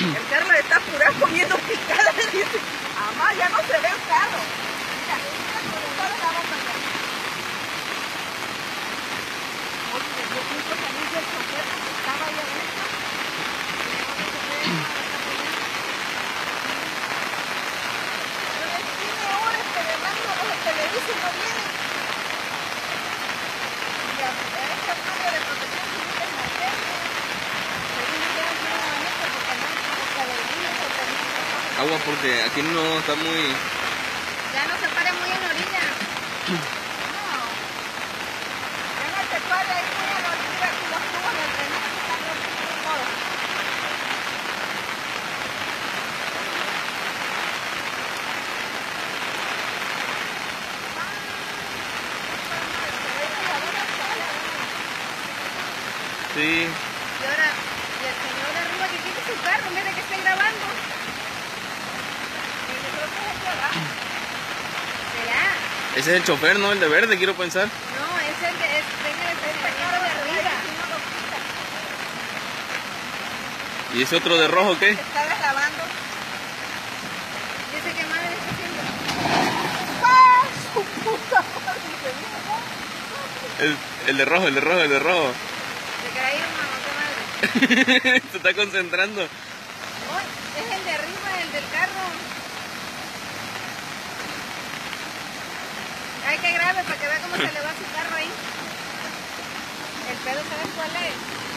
El carro está apurado comiendo picada. Le dice, mamá, ya no se ve el carro. Mira, toda la bomba ya. Oye, yo pienso que a mí el chofer porque estaba ahí adentro. Pero tiene horas celebrando los televisores y no viene. Y a esta madre de protección civil es la gente. Agua porque aquí no está muy... Ya no se pare muy en la orilla. No. Ya no te pare ahí muy a la orilla con los tubos del drenaje que están rompiendo todo. Sí, Y ahora, y el señor de arriba que quite su carro en de que esté grabando. Y yo creo que es aquí abajo. ¿Será? Ese es el chofer, ¿no? El de verde, quiero pensar. No, es el de, es, venga el carro de arriba. ¿Y ese otro de rojo qué? Está grabando. ¿Y ese qué madre está haciendo? ¡Ah! Su puta. Dice, El, el de rojo, el de rojo, el de rojo. ¿De Caraíba o qué madre? Se está concentrando. Oh, es el de arriba, el del carro. Que grabe para que vea cómo se le va su carro ahí. El pedo, ¿sabes cuál es?